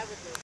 I would lose.